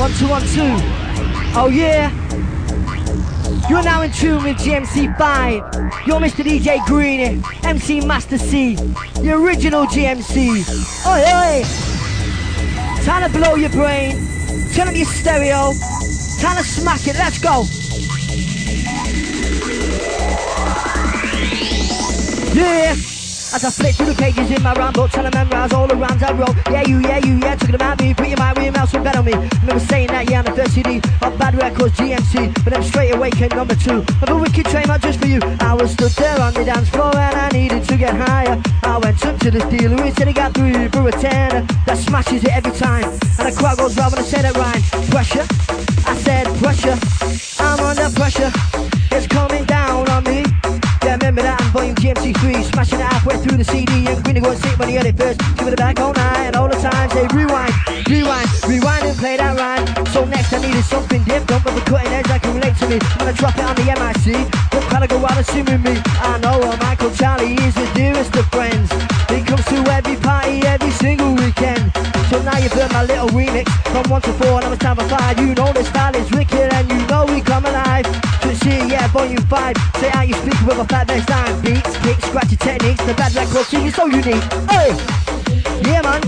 One, two, one, two. Oh, yeah. You're now in tune with GMC5. You're Mr. DJ Greenie, MC Master C, the original GMC. Oi, oi! Time to blow your brain, turn up your stereo, time to smack it, let's go! Yeah! As I flip through the pages in my rhyme book, trying to memorize all the rhymes I wrote. Yeah, you, yeah, you, yeah, talking about me. Put your mind where your so bet on me. Remember saying that, yeah, on the first CD of Bad Records, GMC. But then straight away came number two of a wicked train, not just for you. I was stood there on the dance floor and I needed to get higher. I went up to the dealer who said he got three for a tenner. That smashes it every time. And the crowd goes wild when I say that rhyme. Pressure, I said pressure. I'm under pressure. It's coming down on me. Volume GMC3 Smashing it halfway through the CD And Greenie won't sit when he heard it first. Give it back all night And all the times they rewind, rewind, rewind and play that rhyme. So next I needed something different But the cutting edge that can relate to me. I'm gonna drop it on the MIC Don't to go out and sing with me. I know uh, Michael Charlie is the dearest of friends. He comes to every party every single weekend. So now you've heard my little remix From 1 to 4 and I'm a time for 5 You know the style is wicked and you know we come alive Yeah, volume 5 Say how you speak with a fat bass line Beats, kicks, scratchy techniques. The bad record scene is so unique. Hey, yeah man.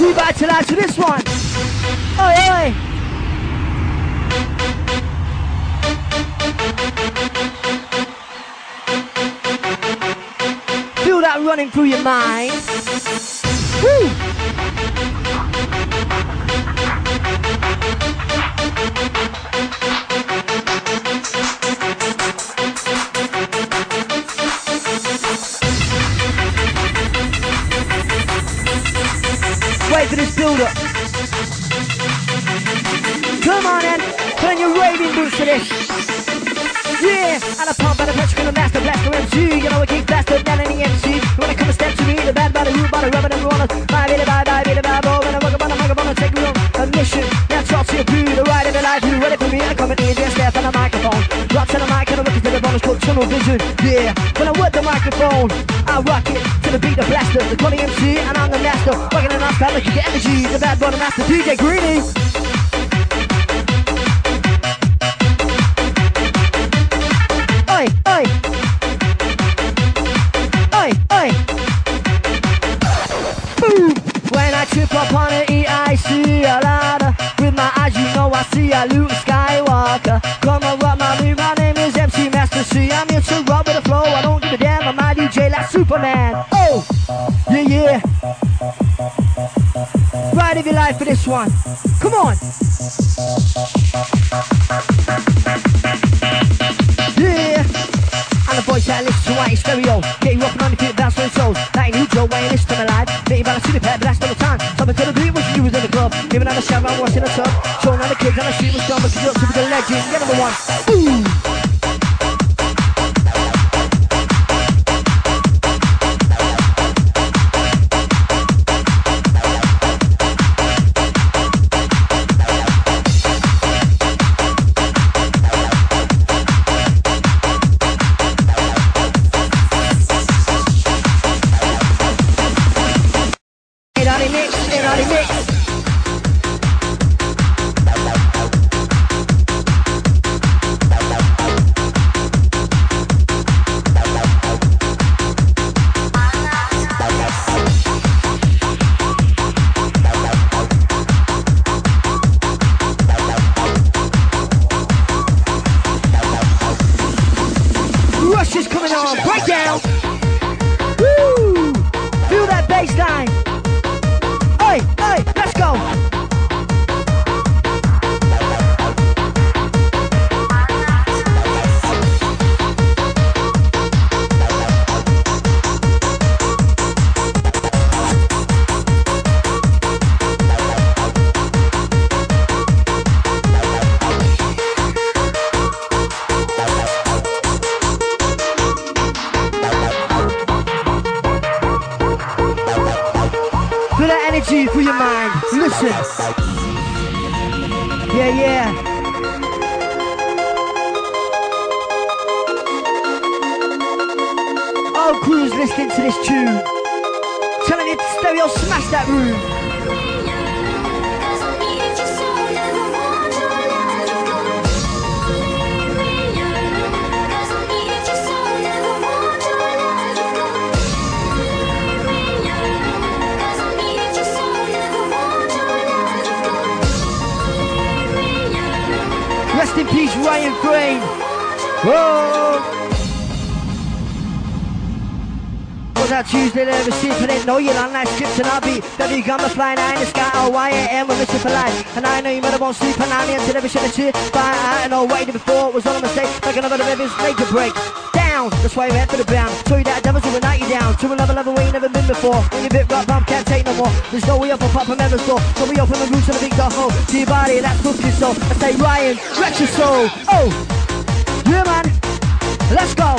Revitalize to this one. Oi, oi. Feel that running through your mind. Woo! Life, you ready for me? I come in just step on the microphone. Drops on the mic, and I rock it to the bonus called tunnel vision. Yeah, when I work the microphone, I rock it to the beat of blaster. The Connie MC, and I'm the master. Rocking the non-stop, like you get energy. The bad boy, the master, DJ Greenie. One. Come on. Yeah. And the voice that listens to white stereo. Get you up on your feet, bounce on your toes. Like an neutral way, listen to me live. Make you balance to the pet, blast all the time. Something to the beat, wishing you was in the club. Even on the shower, I'm washing the tub. Showing all the kids on the street was dumb, but you're up to be the legend. Get number one. Ooh. Ryan Frame. Whoa. Was that Tuesday there was sleeping in? No, you're on that script and I'll be Baby, come the flying high in the sky Oh, why I am with for life And I know you better won't sleep And I until every shit shit But I know what you did before was all a mistake Like another baby's make a break That's why you head for the ground. Show you that devil's will knock you down. To another level where you never been before. When you bit rock bump can't take no more. There's no way up a pop from ever store So we open the roots of the big dog hole. To your body that's your soul. I say Ryan, wreck your soul. Oh, yeah man. Let's go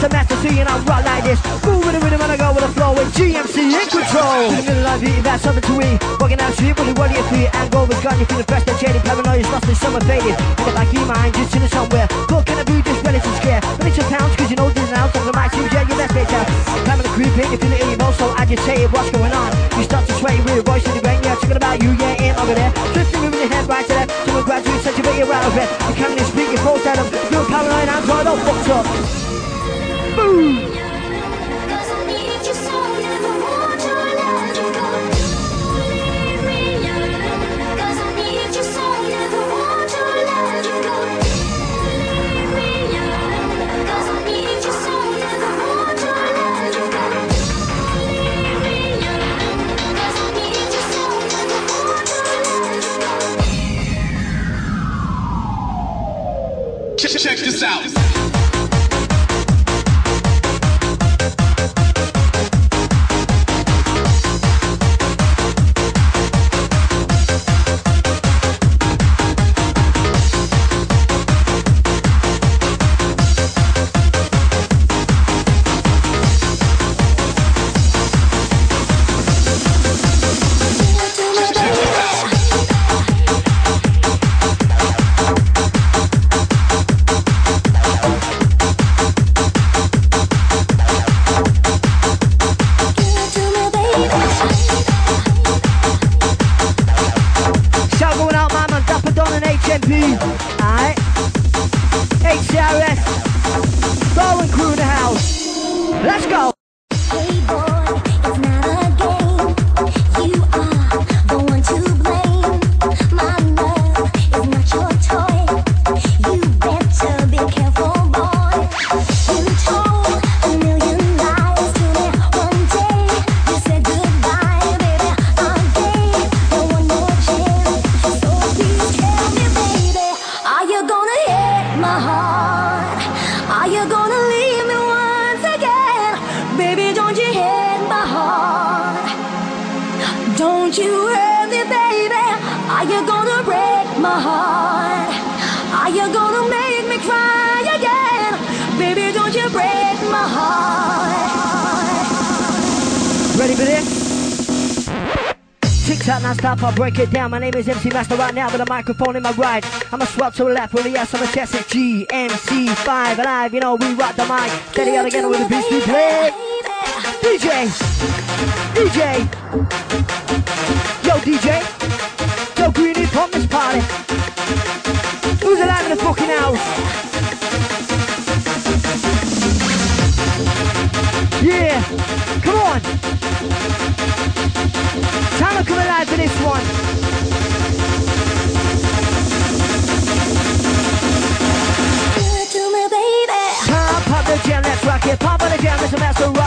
It's a master C and I rock like this. Move with the rhythm and I go with the flow with GMC in control. In the middle of it, that's something to eat. Walking down the street, really what do you feel? And go with gun, you feeling fresh and jaded. Paranoia, lost in summer faded. The back of your mind, just chilling somewhere. What can I be just to scare? But it's your pounds, cause you know this now. So the mic seems, yeah, your best day out. Climbing the creep in, you feel it in your nose, so agitated, what's going on? You start to sway with your voice in the brain, yeah, talking about you, yeah, in over there. Twisting, moving your head right to left. So we graduate, such a bit, you're out of it. You can't even speak, your throat out of. You're paranoid, I'm dry, don't fucked up. Boom! My chat non-stop, I'll break it down. My name is MC Master right now with a microphone in my right. I'm a swap to the left with the S on the chest. GMC5 alive, you know we rock the mic. Steady out again with the beats we play. DJ, DJ, yo DJ, yo Greenie, pump this party. Who's alive in the fucking house? Rocking, now stop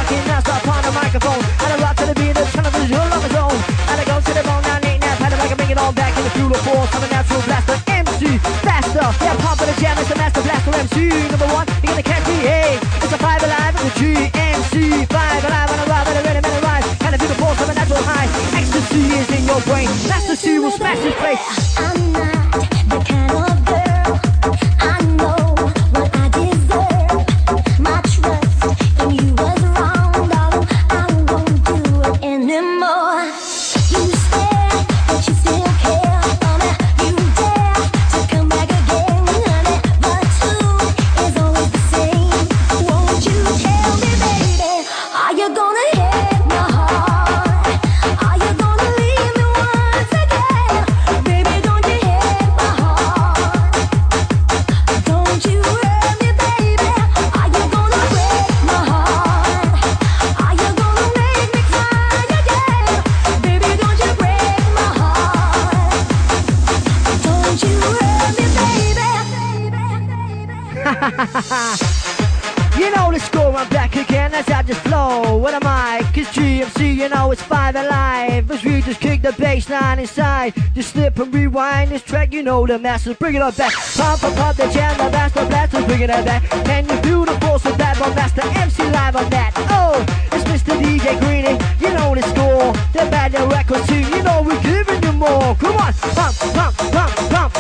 the masters bring it on back. Pump, pump, pump the jam, the master blasters bring it on back. And you feel the force of that, but master MC live on that. Oh, it's Mr. DJ Greenie, you know the score. The bad the record team, you know we're giving you more. Come on, pump, pump, pump, pump.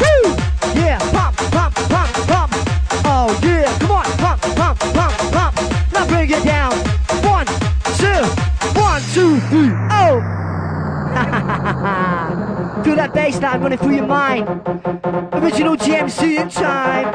Woo! That running through your mind. Original GMC in time.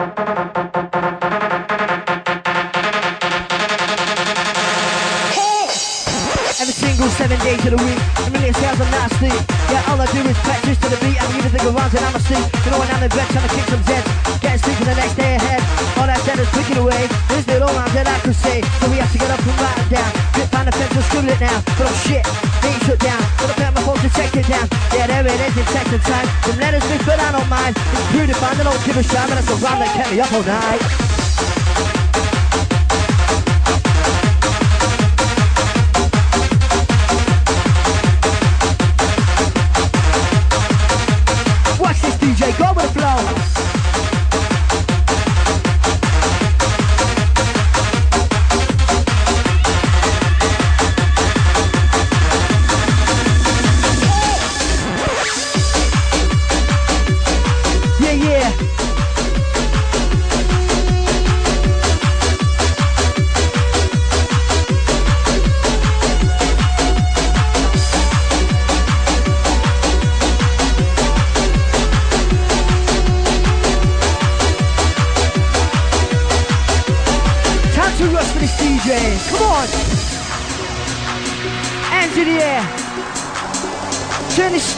Every single seven days of the week, a million sounds are nasty. Yeah, all I do is practice to the beat, and even think of rhymes and honesty. You know, when I'm in bed trying to kick some zeds, getting sleep for the next day ahead. All that said is picking away. There's little rhymes that I could say, so we have to get up and write down. The pencil, scribble now. But oh shit, ain't shut down. Gotta put my to check it down. Yeah, there it is in and time. Some letters missed, but I don't mind. It's pretty fine, I don't give a shit, but that's a rhyme that kept me up all night.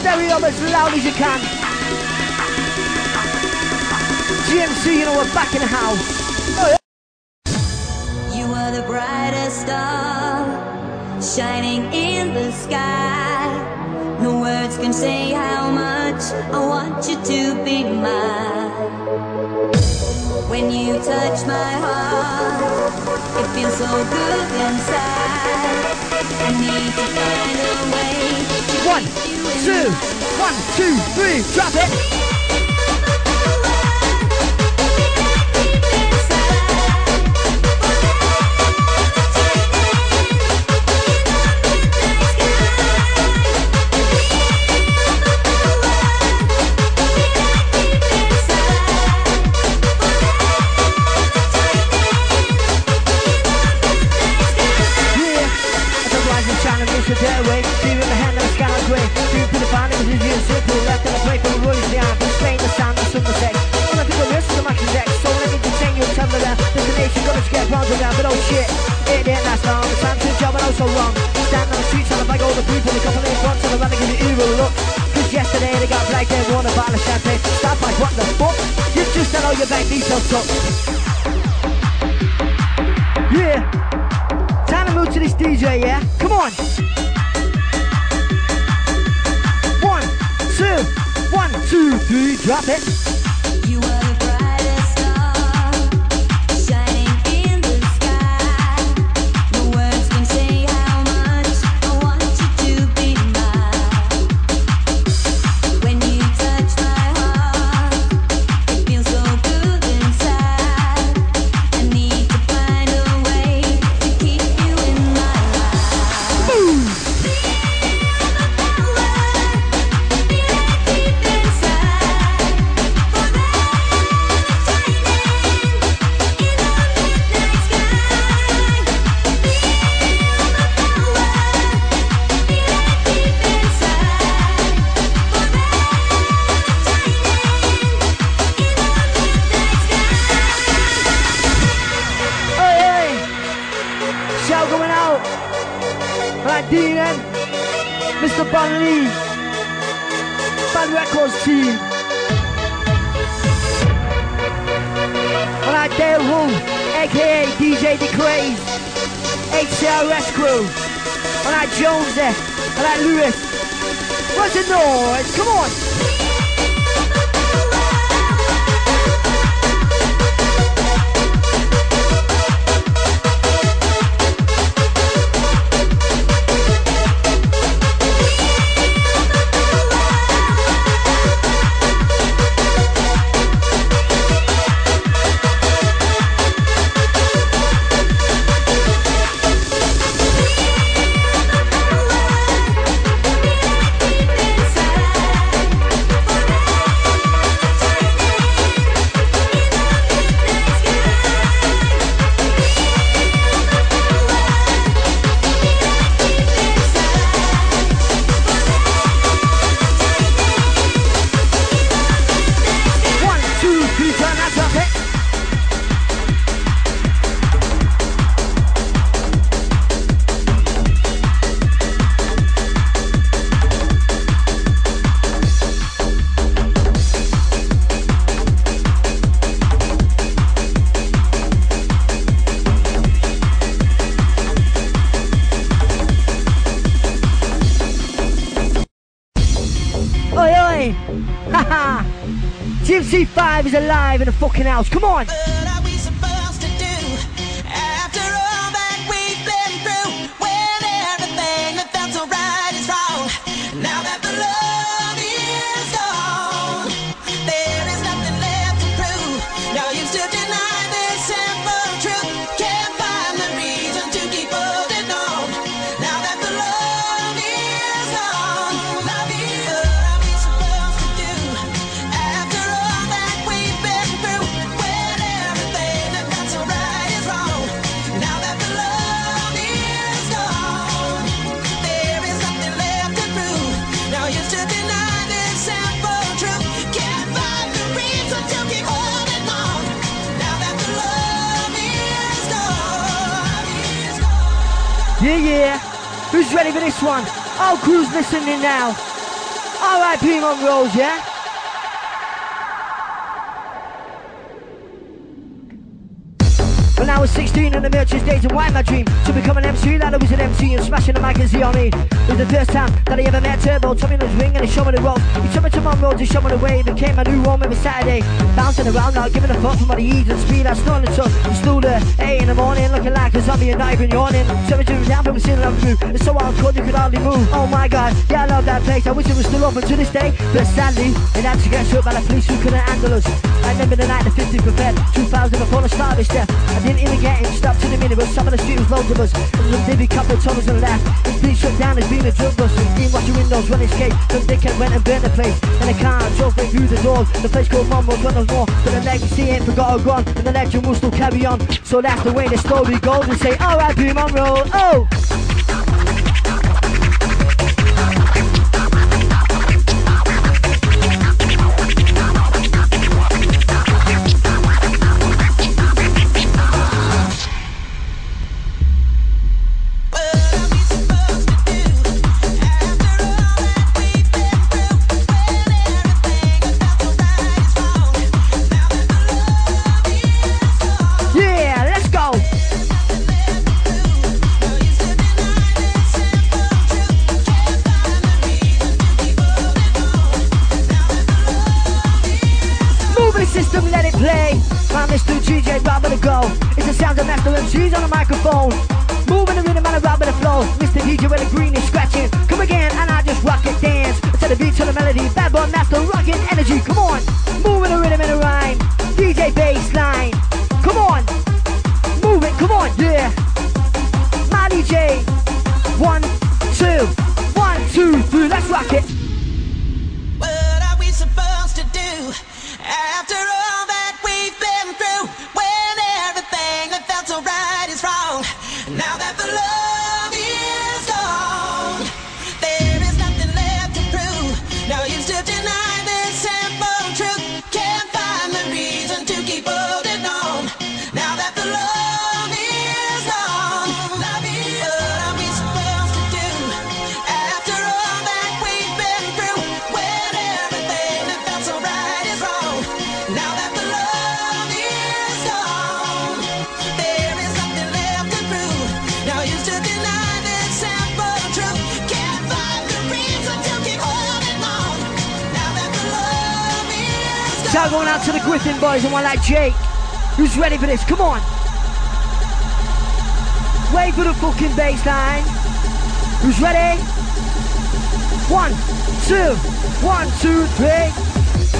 Stereo as loud as you can. GMC, you know we're back in the house. Oh, yeah. You are the brightest star shining in the sky. No words can say how much I want you to be mine. When you touch my heart, it feels so good inside. One, two, one, two, three, drop it. Dead way. The hand the. Fear to the fire, it was easy and the Spain to sound. So let me tell around. Destination gonna scare rounds around. But oh shit, it last long. The and oh so wrong. On the trying to bag all the people. Couple in and you evil look. Cause yesterday they got black, they won a of champagne. Stop like what the fuck? You just said all your bank details up. Yeah. Time to move to this DJ, yeah? Come on. One, two, three, drop it. Mr. Bunley. Bad Records team. Alright, Dale Wu, aka DJ The Craze. HCRS crew. Alright, Jones there. Alright, Lewis. What's the noise? Come on. In the fucking house. Come on. Crew's listening now. R.I.P. Monrose, yeah? When I was 16 and the merchant's days and why my dream to become an MC like I was an MC and smashing the mic and see on me. It was the first time that I ever met Turbo, on his ring and he showed me the road. He took me to my road to show me the way, became my new home every Saturday. Bouncing around not giving a fuck what he eats and speed. I snore until he still there, 8 in the morning, looking like a zombie and not even yawning. To the down the ceiling of the roof. It's so hardcore you could hardly move. Oh my god, yeah I love that place. I wish it was still open to this day, but sadly, it had to get shut by the police who couldn't handle us. I remember the night the 50th of Feb, 2000 before the start of this step. I didn't even get it, stopped to the minibus. Some of the was loads of us. And the divvy couple tunnels and left. It's been shut down, it's been a drug bust. Didn't watch your windows when escape. Some dickhead went and burnt the place. In a car, drove right through the doors. The place called Monroe, God knows more. But the legacy ain't forgot or gone. And the legend will still carry on. So that's the way the story goes. And say, R.I.P. Monroe. Oh! Shout going out to the Griffin boys and one like Jake. Who's ready for this? Come on. Wait for the fucking baseline. Who's ready? One, two, one, two, three.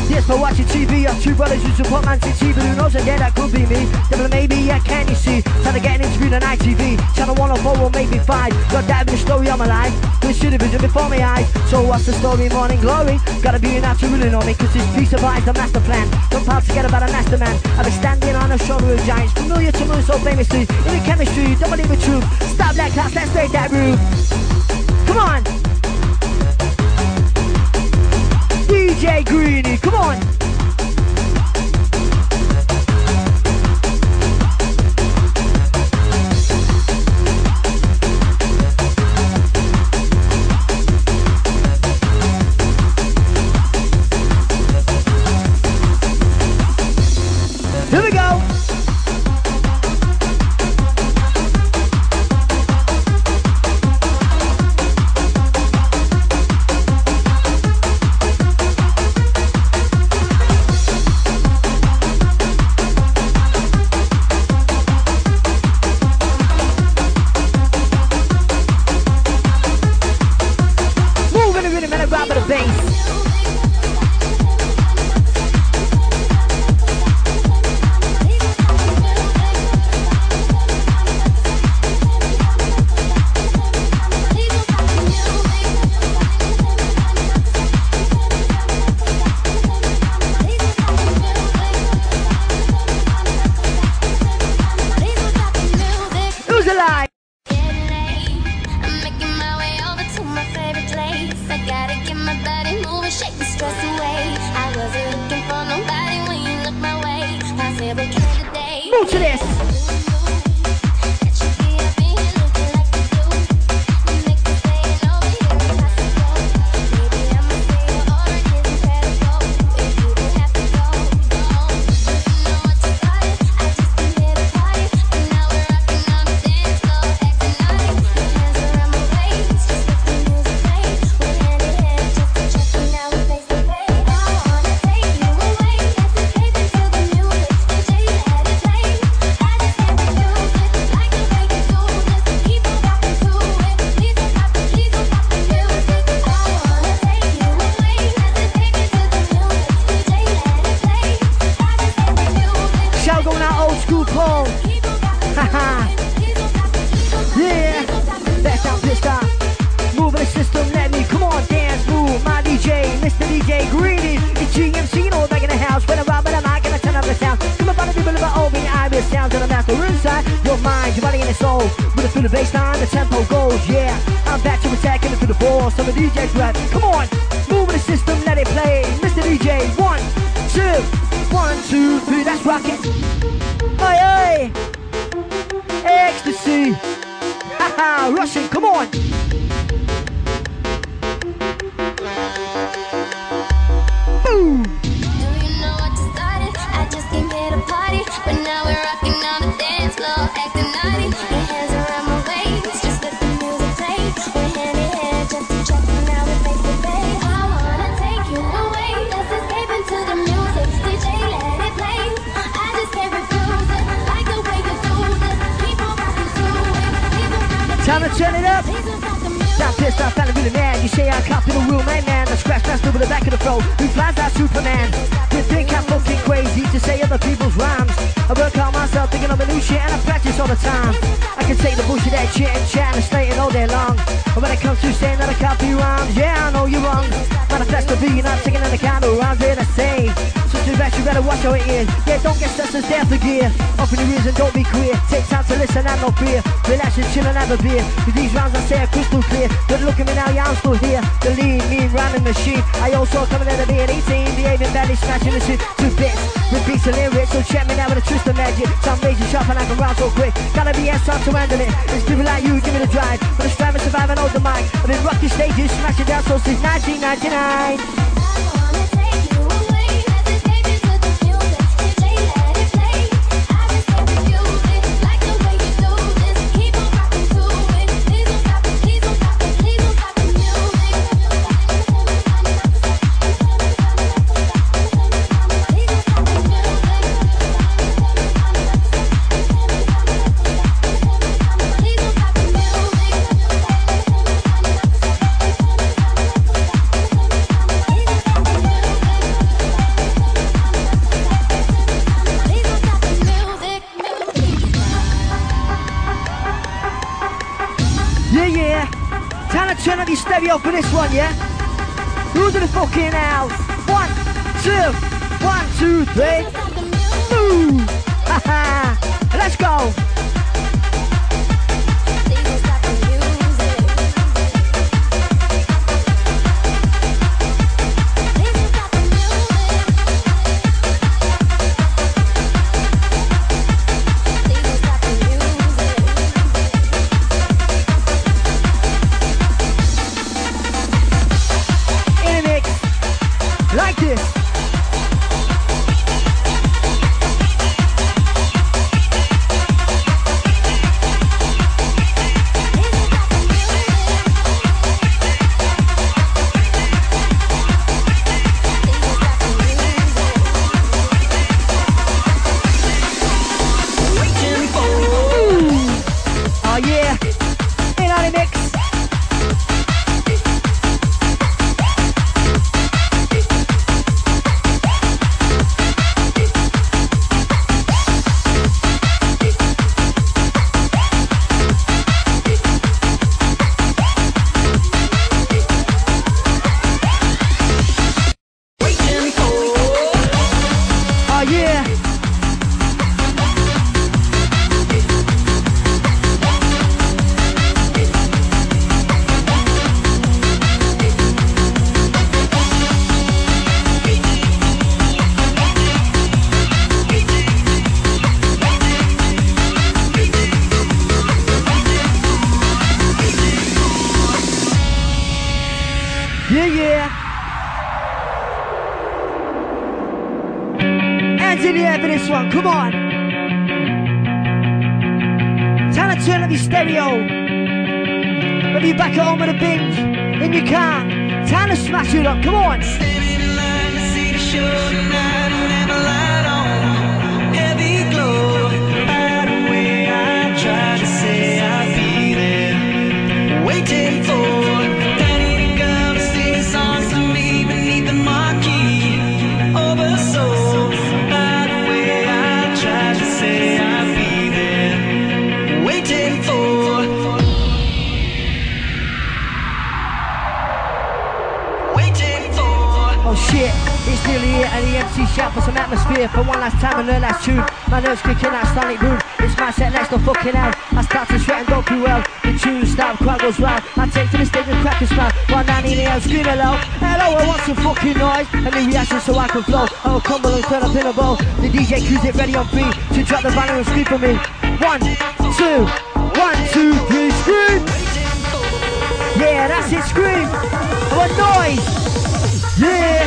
Yes, for watching TV, I two brothers who support Man City, but who knows, again, that could be me. Then maybe, yeah, can you see? Trying to get an interview on ITV, channel 104 or maybe 5. Got that in the story of my life, this have been before my eyes. So what's the story, morning glory? Gotta be an after ruling on me, cause this piece of art is the master plan. Don't pile together about a master man. I've been standing on a shoulder of giants, familiar to me so famously. In the chemistry, don't believe the truth. Stop that class, let's break that roof. Come on! DJ Greenie, come on. That pissed off fella really man. You say I cop in the room, hey man I scratch my stupid the back of the phone. Who flies like Superman? You think I'm fucking crazy Just say other people's rhymes I work on myself thinking I'm a new shit And I practice all the time I can take the bullshit that shit and chat And slate it all day long But when it comes to saying that I copy rhymes Yeah, I know you're wrong Manifest the being I'm singing of the kind of rhymes that I save be you better watch your ears. Yeah, don't get stressed and stay after gear. Open your ears and don't be queer. Take time to listen have no fear. Relax and chill and have a beer. With these rounds I say are crystal clear. But look at me now, yeah, I'm still here. The me mean, rhyming machine. I also coming out of being 18, behaving badly, smashing the shit to bits. Repeat the lyrics, so check me now with a twist of magic. Some major sharp and I can rhyme so quick. Gotta be ass to handle it. It's people like you, give me the drive. But it's survive surviving, hold the mic. I've been rocking stages, smashing down so since 1999. Stereo for this one, yeah? Who's in the fucking house? One, two, one, two, three. Move! Ha ha! Let's go! Oh shit, it's nearly here and the MC shout for some atmosphere for one last time and the last tune. My nerves kicking out, Stanley Boom. It's my set, let's not fucking out. I start to sweat and go through well. The tune start, crowd goes wild. I take to the stage and crack a smile. One down in the air, scream hello. Hello, I want some fucking noise. And the reaction so I can flow. Oh, I'll crumble and turn up in a bowl. The DJ cues it ready on three to drop the volume and scream for me. One, two, one, two, three, scream. Yeah, that's it, scream. What noise? Yeah,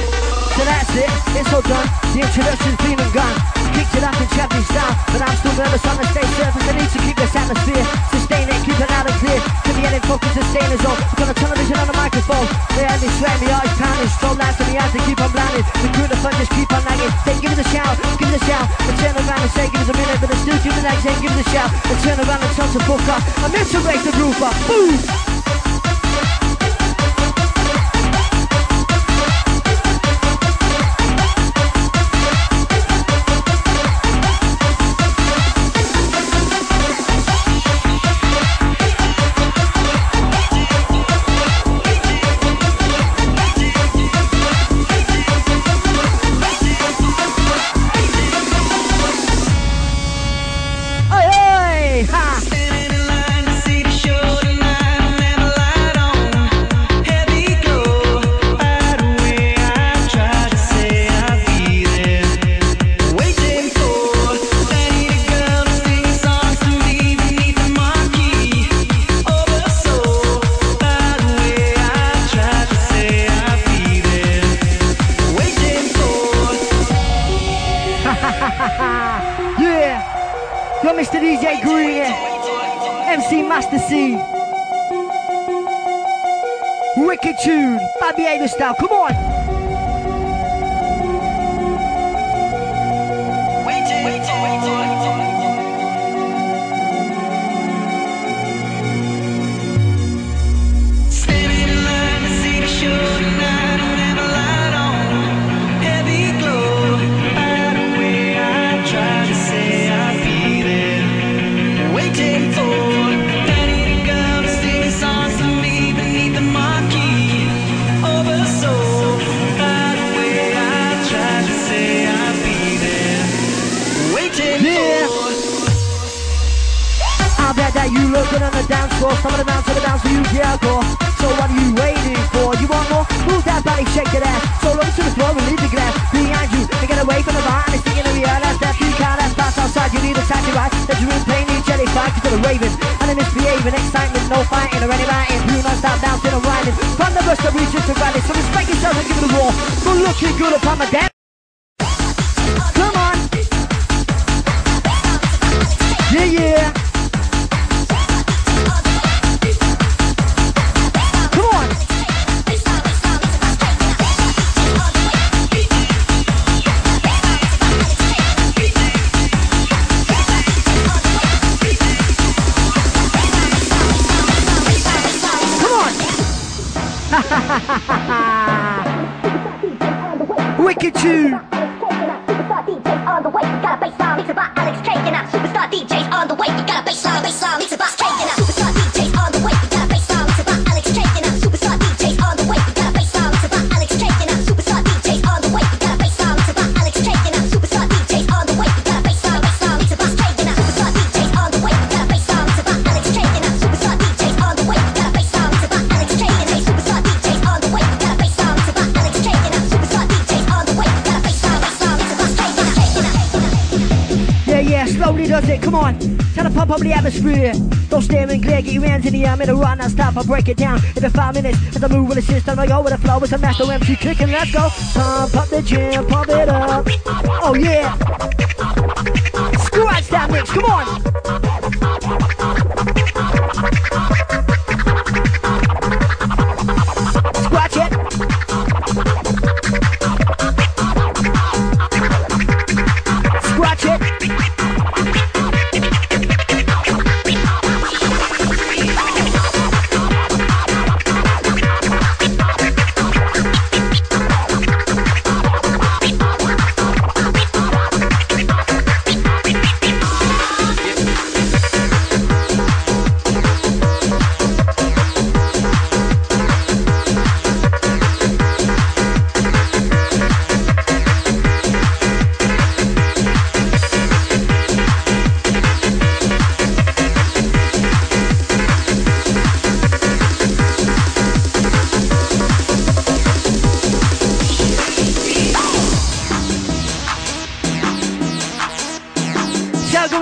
so that's it, it's all done. The introduction's clean and gone. Kicked it up in champion style, but I'm still nervous on the stage surface. I need to keep this atmosphere, sustain it, keep it loud and clear. To be getting focused, sustain is all. Got a television on the microphone. They had me sweating, the eyes pounding, stroll lights and the eyes they keep on blinding. The crew, the fun just keep on nagging. Say, give us a shout, give us a shout. And turn around and say, give us a minute, but they still give me like saying, give us a shout. And turn around and tell to book up. I'm here to raise the roof up. Boom! Hardcore. Some of the dance, floor, some of the dance for you, the hardcore. So what are you waiting for? You want more? Move that body, shake it ass. So low to the floor and leave the glass behind you. And get away from the bar and sticking in the. That's that you can't have spots outside. You need a taxi ride. That you're in pain, need jelly fight. Cause they're raving. And they're misbehaving, excitement, no fighting or any writing. You non-stop bouncing and whining. From the rush to reach to rally. So respect yourself and give it a roar. Good looking good upon my dance. Wicked does it, come on. Trying to pump up the atmosphere. Don't stare and glare, get your hands in the air. I'm in a run, I stop, I break it down. In the five minutes, as I move with the system, I go with the flow. It's a master MC kicking, let's go. Pump up the jam, pump it up. Oh, yeah. Scratch that mix, come on.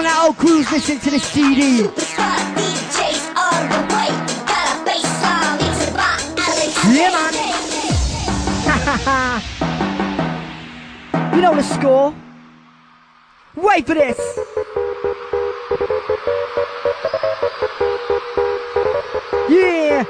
Going out old listen to the CD. On. Yeah, man. you know the score. Wait for this. Yeah,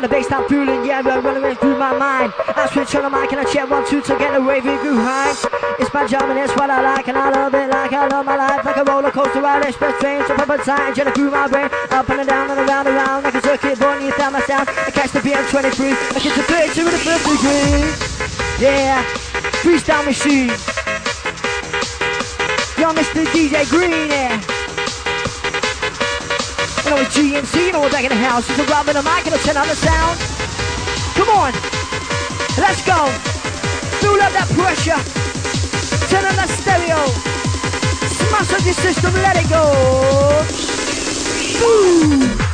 Got a bass down feeling, yeah, but running through my mind. I switch on the mic and I check one, two to get a groove high. It's my job and it's what I like, and I love it like I love my life. Like a roller coaster ride, express train, so up inside, jet through my brain. Up and down and around and around, like a circuit board, you sound my sound. I catch the BM23, I get the picture with the first degree. Yeah, freestyle machine. Yo, Mr. DJ Green, yeah. You know it's GMC, you know we're back in the house. It's a rub in the mic and a 10 on the sound. Come on, let's go. Feel up that pressure. Turn on that stereo. Smash up your system, let it go. Move.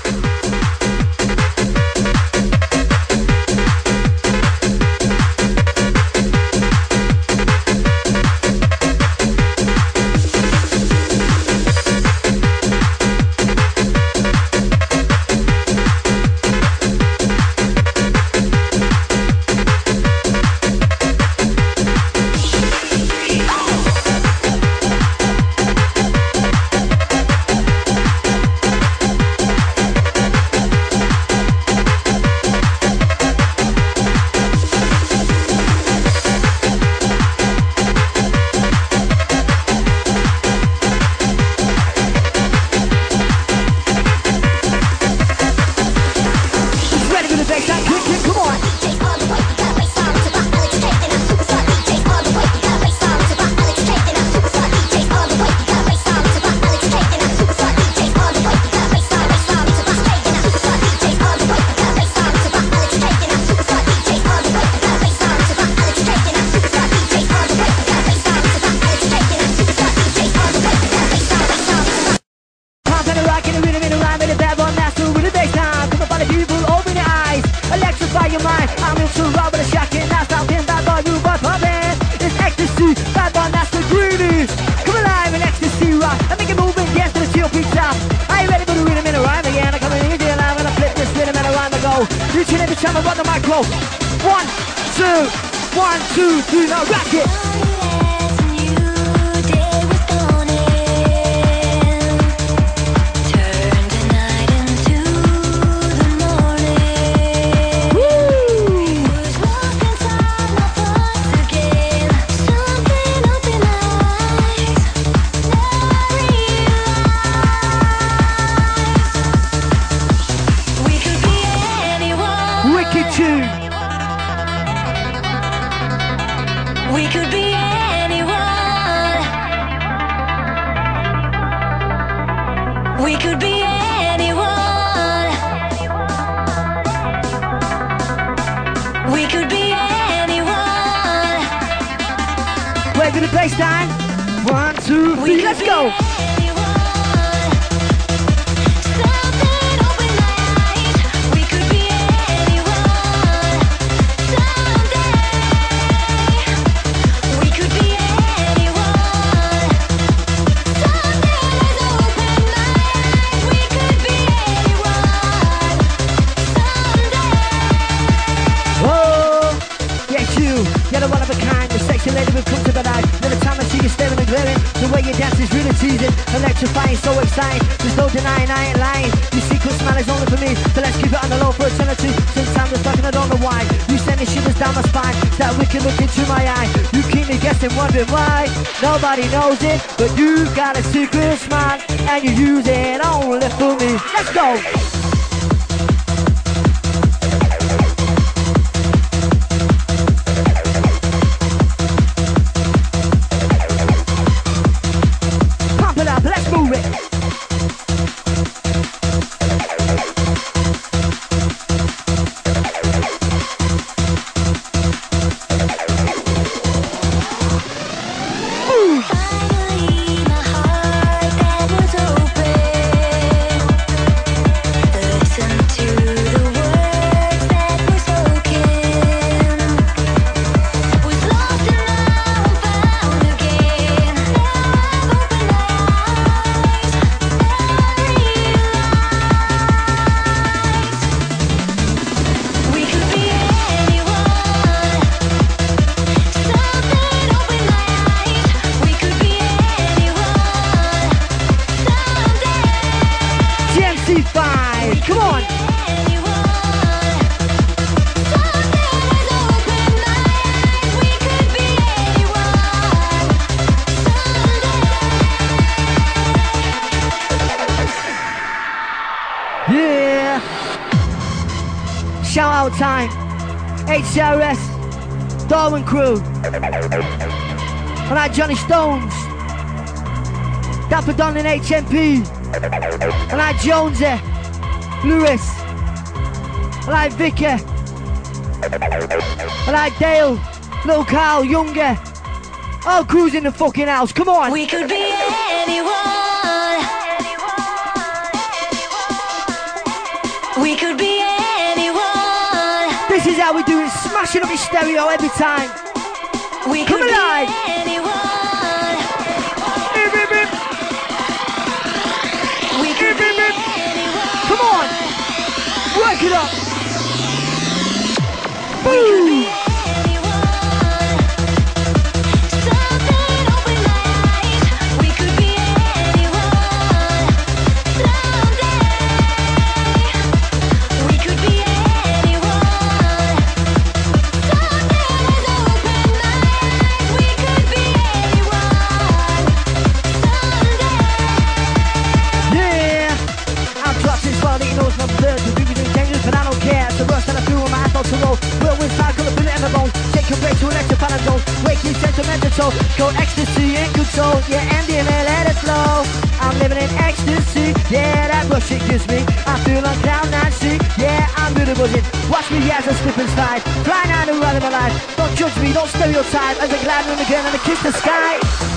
Two, three, now rock it. Electrifying, so exciting. There's no denying I ain't lying. Your secret smile is only for me, but let's keep it on the low for eternity. Sometimes I'm and I don't know why. You send me shivers down my spine, that wicked look into my eye. You keep me guessing, wondering why. Nobody knows it, but you got a secret smile, and you use it only for me. Let's go. It HCRS, Darwin Crew. And I Johnny Stones. Dapper Don and HMP. And like Jonesy. Eh, Lewis. And I Vicky. Eh. And like Dale. Little Carl, Younger. Eh. All crews in the fucking house. Come on. We could be anyone. We could be Smashing up your stereo every time. We Come alive. Beep, beep, beep. We Beep, beep, beep. Come on. Work it up. Boom. Ecstasy and control. Yeah, MDMA, let it flow. I'm living in ecstasy. Yeah, that rush it gives me. I feel on cloud nine see, Yeah, I'm really buzzing. Watch me as I slip and slide. Fly now to run of my life. Don't judge me, don't stereotype. As I glide in again and I kiss the sky.